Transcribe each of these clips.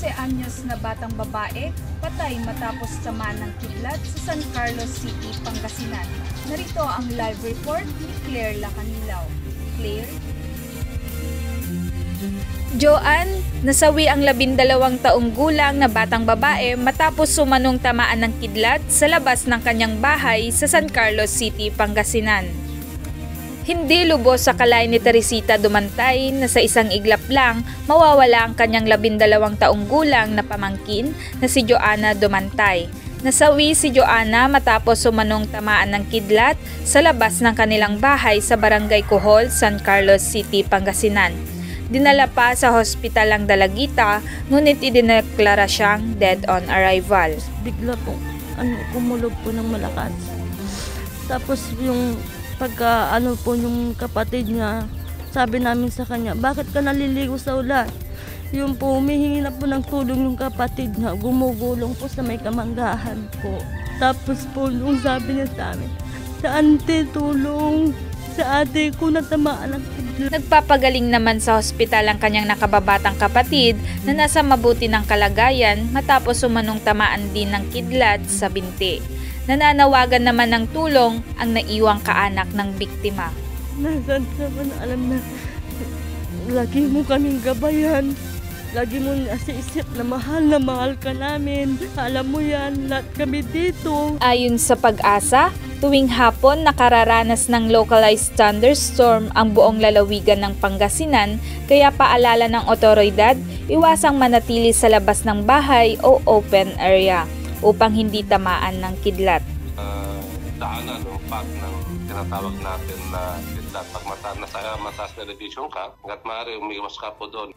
12 anyos na batang babae patay matapos sama ng kidlat sa San Carlos City, Pangasinan. Narito ang live report ni Claire Lacanilaw. Claire? Joanne, nasawi ang labindalawang taong gulang na batang babae matapos sumanong tamaan ng kidlat sa labas ng kanyang bahay sa San Carlos City, Pangasinan. Hindi lubos sa kalay ni Teresita Dumantay na sa isang iglap lang mawawala ang kanyang labindalawang taong gulang na pamangkin na si Joanna Dumantay. Nasawi si Joanna matapos sumanong tamaan ng kidlat sa labas ng kanilang bahay sa Barangay Cohol, San Carlos City, Pangasinan. Dinala pa sa hospital ang dalagita, ngunit idineklara siyang dead on arrival. bigla po ano kumulog po ng malakas. Tapos yung pagka ano po yung kapatid niya, sabi namin sa kanya, bakit ka naliligo sa ulan? Yung po, humihingi na po ng tulong yung kapatid niya, gumugulong po sa may kamanggahan po. Tapos po, nung sabi niya sa amin, sa ante tulong, sa ate ko natamaan ng kidlat. Nagpapagaling naman sa hospital ang kanyang nakababatang kapatid na nasa mabuti ng kalagayan matapos sumanong tamaan din ng kidlat sa binti. Nananawagan naman ng tulong ang naiwang kaanak ng biktima. Nasaan ka ba na alam na lagi mo kaming gabayan. Lagi mo nasiisip na mahal na mahal ka namin. Alam mo yan, lahat kami dito. Ayon sa pag-asa, tuwing hapon nakararanas ng localized thunderstorm ang buong lalawigan ng Pangasinan kaya paalala ng otoridad iwasang manatili sa labas ng bahay o open area upang hindi tamaan ng kidlat. uh, daanan o path ng tinatawag natin na kidlat. Pag mata, nasa mataas na elevation ka, hanggat maaari umiwas ka po doon.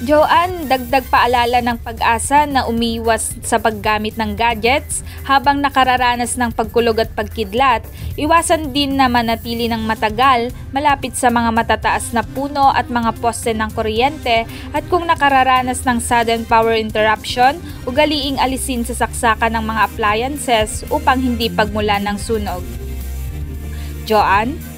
Joanne, dagdag paalala ng pag-asa na umiwas sa paggamit ng gadgets habang nakararanas ng pagkulog at pagkidlat. Iwasan din na manatili ng matagal malapit sa mga matataas na puno at mga poste ng kuryente at kung nakararanas ng sudden power interruption, ugaliing alisin sa saksakan ng mga appliances upang hindi pagmula ng sunog. Joanne?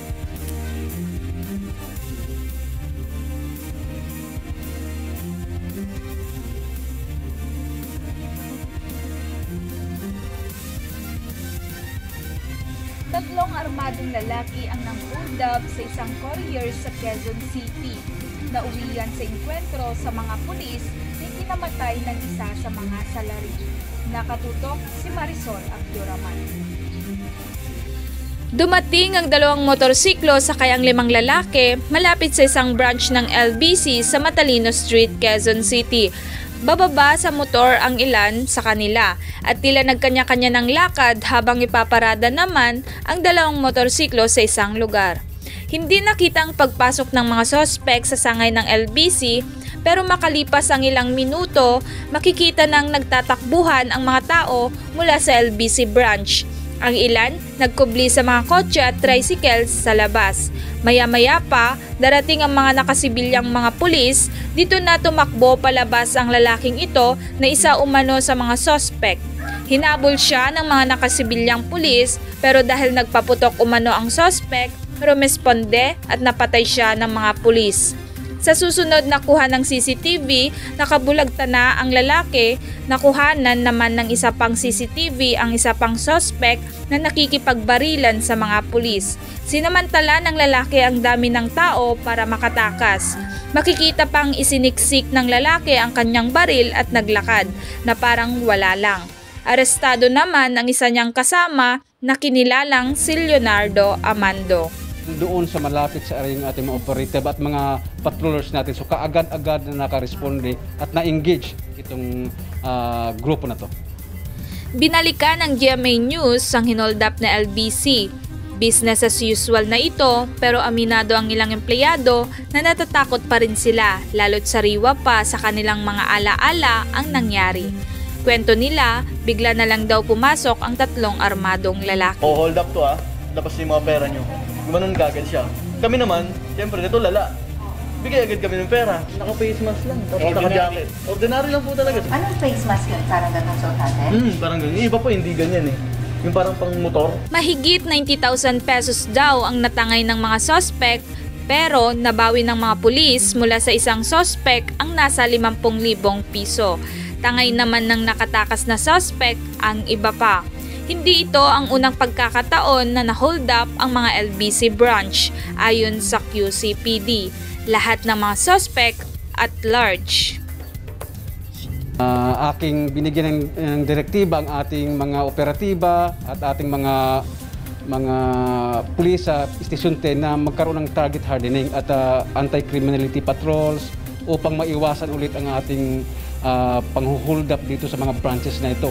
Tatlong armadong lalaki ang nangundab sa isang courier sa Quezon City. Nauwian sa enkwentro sa mga pulis na kinamatay ng isa sa mga salari. Nakatutok si Marisol Abduraman. Dumating ang dalawang motorsiklo sa kayang limang lalaki malapit sa isang branch ng LBC sa Matalino Street, Quezon City. Bababa sa motor ang ilan sa kanila at tila nagkanya-kanya ng lakad habang ipaparada naman ang dalawang motorsiklo sa isang lugar. Hindi nakita ang pagpasok ng mga sospek sa sangay ng LBC pero makalipas ang ilang minuto, makikita nang nagtatakbuhan ang mga tao mula sa LBC branch. Ang ilan nagkubli sa mga kotse at tricycles sa labas. Maya-maya pa, darating ang mga nakasibilyang mga pulis, dito na tumakbo palabas ang lalaking ito na isa umano sa mga sospek. Hinabol siya ng mga nakasibilyang pulis pero dahil nagpaputok umano ang sospek, rumesponde at napatay siya ng mga pulis. Sa susunod na kuha ng CCTV, nakabulagta na ang lalaki, nakuhanan naman ng isa pang CCTV ang isa pang suspect na nakikipagbarilan sa mga pulis. Sinamantala ng lalaki ang dami ng tao para makatakas. Makikita pang isiniksik ng lalaki ang kanyang baril at naglakad na parang wala lang. Arestado naman ang isa niyang kasama na kinilalang si Leonardo Amando. Doon sa malapit sa area ng ating mga operative at mga patrollers natin. So kaagad-agad na nakaresponde at na-engage itong ah, grupo na to. Binalikan ng GMA News ang hinoldap na LBC. Business as usual na ito pero aminado ang ilang empleyado na natatakot pa rin sila lalo't sariwa pa sa kanilang mga alaala ang nangyari. Kwento nila, bigla na lang daw pumasok ang tatlong armadong lalaki. O hold up to ah, labas yung mga pera niyo. Gumanon kagad siya. Kami naman, siyempre, ito lala. Bigay agad kami ng pera. Naka-face mask lang, tapos naka-jacket. Ordinary lang po talaga. Anong face mask yun? Parang ganun suot natin? Hmm, parang ganyan. Yung iba po hindi ganyan eh. Yung parang pang motor. Mahigit 90,000 pesos daw ang natangay ng mga sospek Pero nabawi ng mga pulis mula sa isang sospek ang nasa 50,000 piso. Tangay naman ng nakatakas na sospek ang iba pa. Hindi ito ang unang pagkakataon na na-hold up ang mga LBC branch ayon sa QCPD. Lahat ng mga sospek at large. Ah, aking binigyan ng, ng direktiba ang ating mga operatiba at ating mga mga pulis sa Station 10 na magkaroon ng target hardening at ah, anti-criminality patrols upang maiwasan ulit ang ating uh, panghuhold up dito sa mga branches na ito.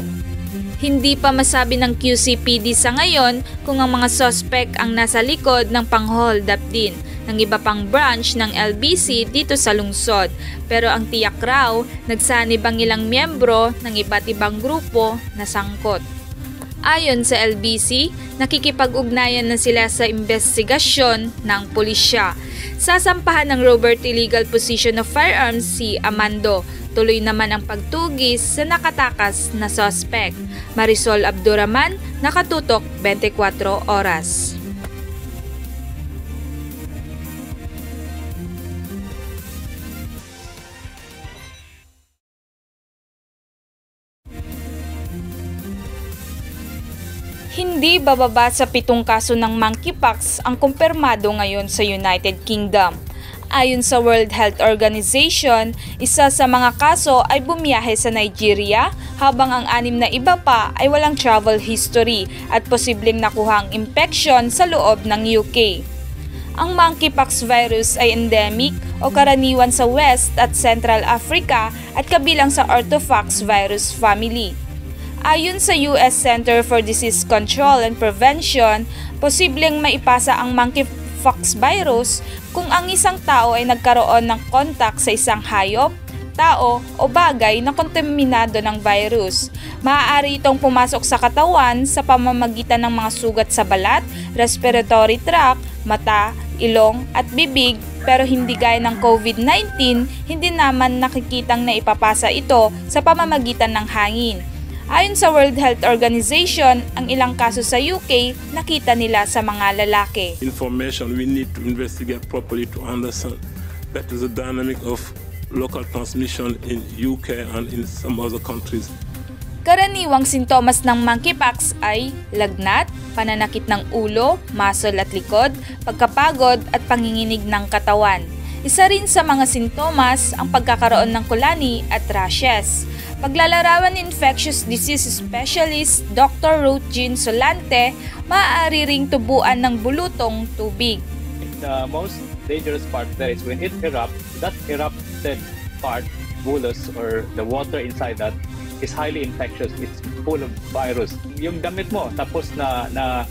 Hindi pa masabi ng QCPD sa ngayon kung ang mga sospek ang nasa likod ng pang-hold up din ng iba pang branch ng LBC dito sa lungsod. Pero ang tiyak raw, nagsanib ang ilang miyembro ng iba't ibang grupo na sangkot. Ayon sa LBC, nakikipag-ugnayan na sila sa investigasyon ng pulisya. Sasampahan ng Robert Illegal Position of Firearms si Amando. Tuloy naman ang pagtugis sa nakatakas na suspect. Marisol Abduraman, nakatutok 24 oras. Hindi bababa sa pitong kaso ng monkeypox ang kumpirmado ngayon sa United Kingdom. Ayon sa World Health Organization, isa sa mga kaso ay bumiyahe sa Nigeria habang ang anim na iba pa ay walang travel history at posibleng nakuhang infection sa loob ng UK. Ang monkeypox virus ay endemic o karaniwan sa West at Central Africa at kabilang sa Orthopox virus family. Ayon sa US Center for Disease Control and Prevention, posibleng maipasa ang monkeypox virus kung ang isang tao ay nagkaroon ng kontak sa isang hayop, tao o bagay na kontaminado ng virus. Maaari itong pumasok sa katawan sa pamamagitan ng mga sugat sa balat, respiratory tract, mata, ilong at bibig pero hindi gaya ng COVID-19, hindi naman nakikitang na ipapasa ito sa pamamagitan ng hangin. Ayon sa World Health Organization, ang ilang kaso sa UK nakita nila sa mga lalaki. information we need to investigate properly to understand better the dynamic of local transmission in UK and in some other countries. Karaniwang sintomas ng monkeypox ay lagnat, pananakit ng ulo, muscle at likod, pagkapagod at panginginig ng katawan. Isa rin sa mga sintomas ang pagkakaroon ng kulani at rashes. Paglalarawan ni infectious disease specialist Dr. Ruth Jean Solante, maaari ring tubuan ng bulutong tubig. the most dangerous part there is when it erupts, that erupted part, bolus or the water inside that is highly infectious. It's full of virus. Yung damit mo tapos na na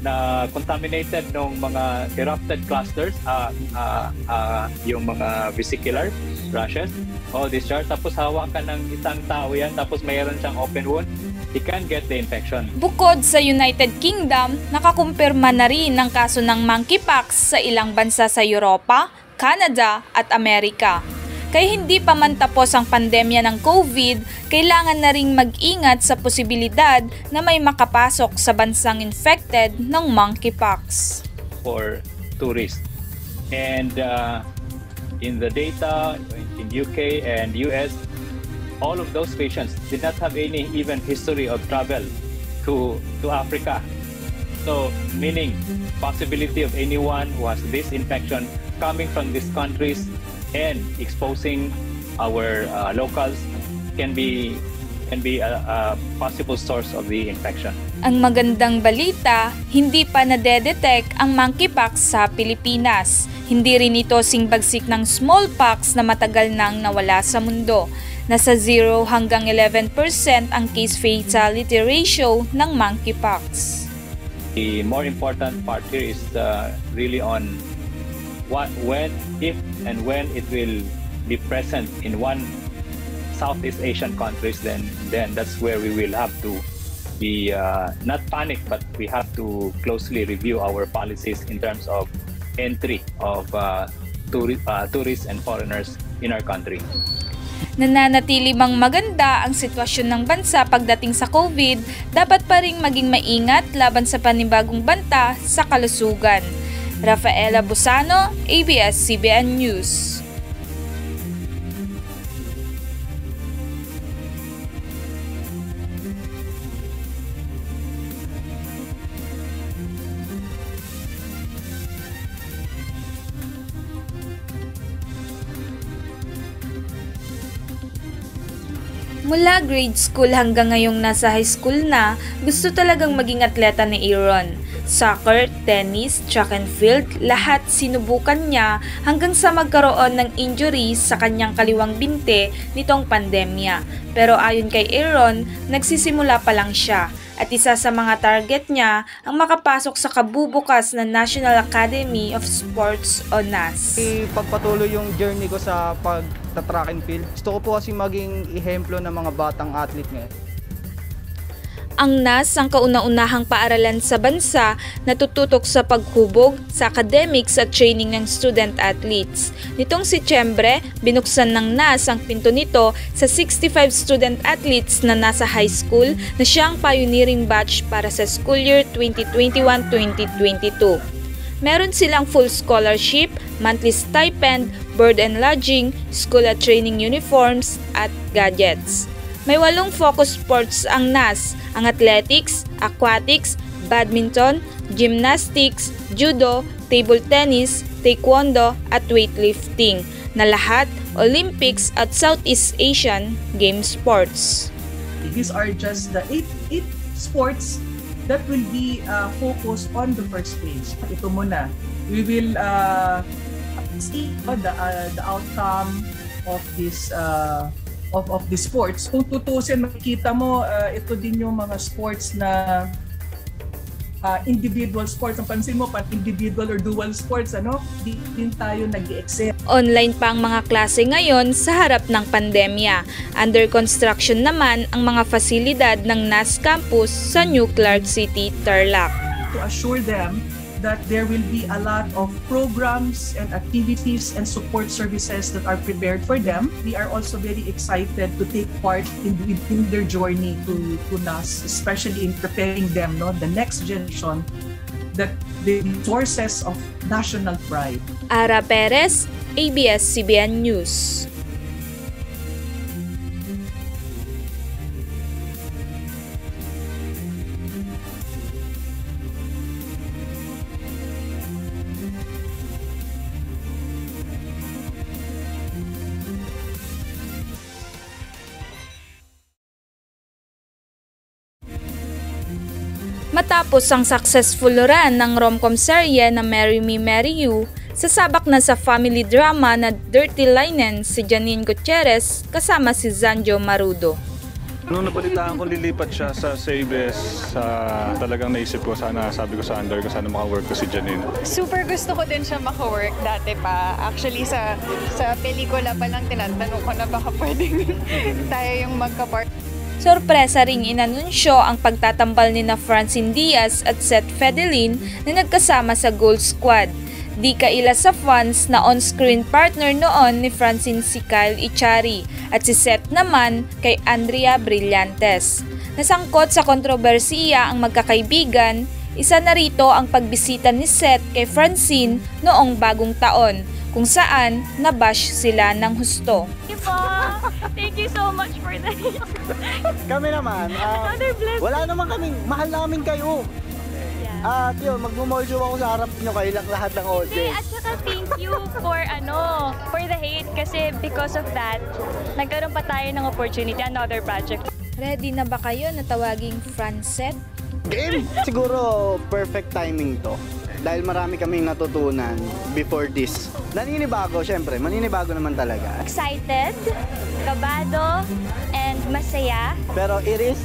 na contaminated ng mga erupted clusters, ah ah ah, yung mga vesicular rashes, all discharge, tapos hawak ka ng isang tao yan, tapos mayroon siyang open wound, he can get the infection. Bukod sa United Kingdom, nakakumpirma na rin ang kaso ng monkeypox sa ilang bansa sa Europa, Canada at Amerika. Kaya hindi pa man tapos ang pandemya ng COVID, kailangan na ring mag-ingat sa posibilidad na may makapasok sa bansang infected ng monkeypox. for tourists. And uh, in the data in UK and US, all of those patients did not have any even history of travel to to Africa. So, meaning possibility of anyone who has this infection coming from these countries and exposing our uh, locals can be can be a, a possible source of the infection. Ang magandang balita, hindi pa nadedetect ang monkeypox sa Pilipinas. Hindi rin ito singbagsik ng smallpox na matagal nang nawala sa mundo. Nasa 0 hanggang 11% ang case fatality ratio ng monkeypox. The more important part here is uh, really on what, when, if, and when it will be present in one Southeast Asian countries. Then, then that's where we will have to be uh, not panic, but we have to closely review our policies in terms of entry of uh, touri- uh, tourists and foreigners in our country. Nananatili mang maganda ang sitwasyon ng bansa pagdating sa COVID, dapat pa ring maging maingat laban sa panibagong banta sa kalusugan. Rafaela Busano, ABS-CBN News. Mula grade school hanggang ngayong nasa high school na, gusto talagang maging atleta ni Aaron. Soccer, tennis, track and field, lahat sinubukan niya hanggang sa magkaroon ng injury sa kanyang kaliwang binte nitong pandemya. Pero ayon kay Aaron, nagsisimula pa lang siya at isa sa mga target niya ang makapasok sa kabubukas na National Academy of Sports o NAS. Ipagpatuloy yung journey ko sa pag-track and field. Gusto ko po kasi maging ehemplo ng mga batang athlete ngayon. Ang NAS ang kauna-unahang paaralan sa bansa na tututok sa paghubog sa academics at training ng student athletes. Nitong Setyembre, binuksan ng NAS ang pinto nito sa 65 student athletes na nasa high school na siyang pioneering batch para sa school year 2021-2022. Meron silang full scholarship, monthly stipend, board and lodging, school at training uniforms, at gadgets. May walong focus sports ang NAS, ang athletics, aquatics, badminton, gymnastics, judo, table tennis, taekwondo at weightlifting na lahat Olympics at Southeast Asian game sports. These are just the eight, eight sports that will be uh, focused on the first phase. Ito muna. We will uh, see uh, the, uh, the outcome of this uh, of of the sports. Kung tutusin makikita mo uh, ito din yung mga sports na uh, individual sports. Ang pansin mo, pan individual or dual sports, ano? Di din tayo nag excel Online pa ang mga klase ngayon sa harap ng pandemya. Under construction naman ang mga fasilidad ng NAS campus sa New Clark City, Tarlac. To assure them that there will be a lot of programs and activities and support services that are prepared for them. We are also very excited to take part in, in their journey to, to NAS, especially in preparing them, no, the next generation, that the sources of national pride. Ara Perez, ABS-CBN News. Matapos ang successful run ng romcom serye na Marry Me, Marry You, sasabak na sa family drama na Dirty Linen si Janine Gutierrez kasama si Zanjo Marudo. Nung nabalitaan ko lilipat siya sa sa talagang naisip ko sana, sabi ko sa under ko sana maka-work ko si Janine. Super gusto ko din siya maka-work dati pa. Actually sa sa pelikula pa lang tinatanong ko na baka pwedeng tayo yung magka-part. Sorpresa ring inanunsyo ang pagtatambal ni na Francine Diaz at Seth Fedelin na nagkasama sa Gold Squad. Di kaila sa fans na on-screen partner noon ni Francine si Kyle Ichari at si Seth naman kay Andrea Brillantes. Nasangkot sa kontrobersiya ang magkakaibigan, isa na rito ang pagbisita ni Seth kay Francine noong bagong taon kung saan nabash sila ng husto. Thank you so much for that. Kami naman, uh, Another blessing. wala naman kaming, mahal namin kayo. At yun, magmumoljo ako sa harap nyo kayo lang lahat ng Hindi, audience. at saka thank you for ano, for the hate kasi because of that, nagkaroon pa tayo ng opportunity, another project. Ready na ba kayo na tawaging Francet? Game! Siguro perfect timing to. Dahil marami kaming natutunan before this. Naninibago, syempre. Maninibago naman talaga. Excited, kabado, and masaya. Pero it is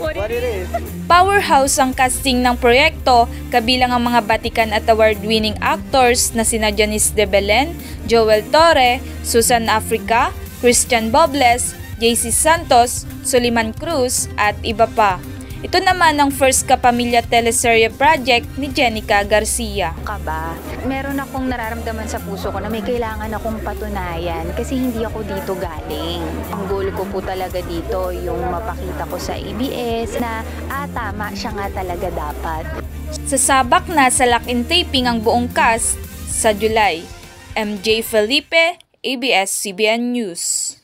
What what it is. Powerhouse ang casting ng proyekto, kabilang ang mga batikan at award-winning actors na sina Janice de Belen, Joel Torre, Susan Africa, Christian Bobles, JC Santos, Suliman Cruz at iba pa. Ito naman ang First Kapamilya Teleserye Project ni Jenica Garcia. Kaba. Meron akong nararamdaman sa puso ko na may kailangan akong patunayan kasi hindi ako dito galing. Ang goal ko po talaga dito yung mapakita ko sa ABS na ah tama siya nga talaga dapat. Sasabak na sa lock-in taping ang buong cast sa July. MJ Felipe, ABS-CBN News.